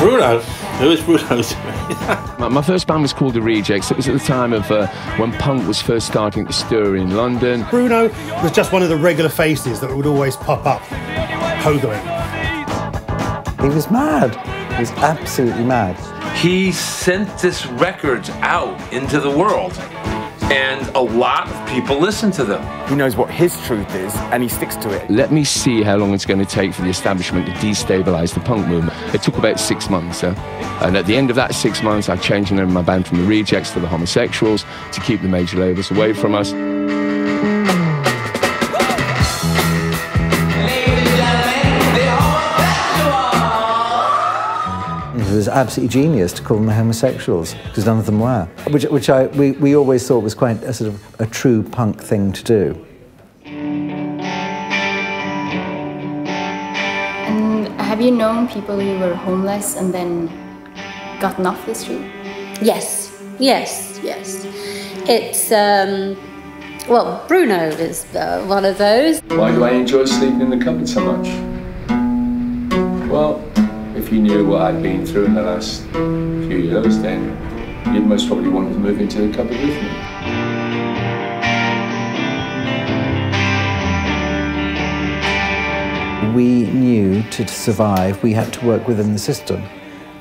Bruno? Who is Bruno my, my, first band was called The Rejects. It was at the time of uh, when punk was first starting to stir in London. Bruno was just one of the regular faces that would always pop up pogoing. He was mad. He was absolutely mad. He sent this record out into the world and a lot of people listen to them. He knows what his truth is and he sticks to it. Let me see how long it's going to take for the establishment to destabilise the punk movement. It took about six months. Uh, and at the end of that six months, I changed the name of my band from the Rejects to the Homosexuals to keep the major labels away from us. It was absolutely genius to call them homosexuals because none of them were, which, which I, we, we always thought was quite a sort of a true punk thing to do. And have you known people who were homeless and then gotten off the street? Yes, yes, yes. It's, um, well, Bruno is uh, one of those. Why do I enjoy sleeping in the cupboard so much? Well, if you knew what I'd been through in the last few years, then you'd most probably want to move into the cupboard with me. We knew to survive we had to work within the system.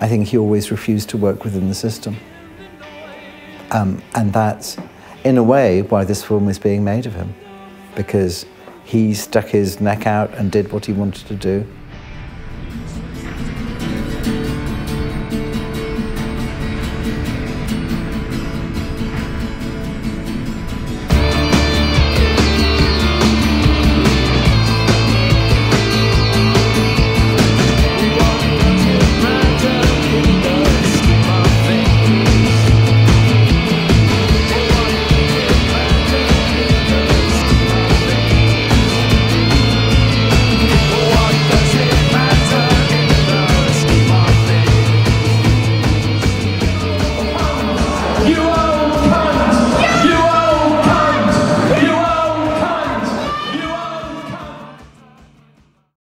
I think he always refused to work within the system. Um, and that's, in a way, why this film is being made of him, because he stuck his neck out and did what he wanted to do.